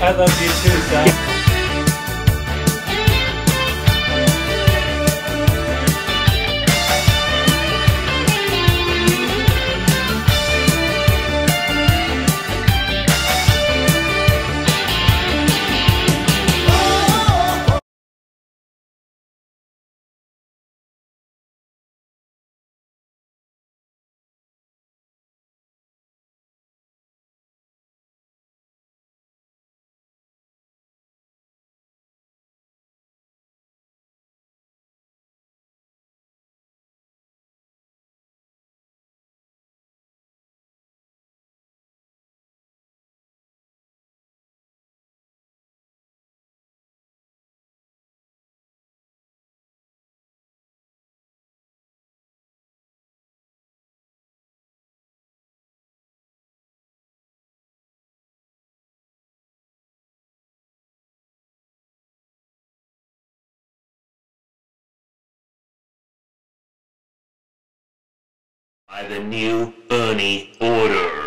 I love you too, son. by the new Ernie order.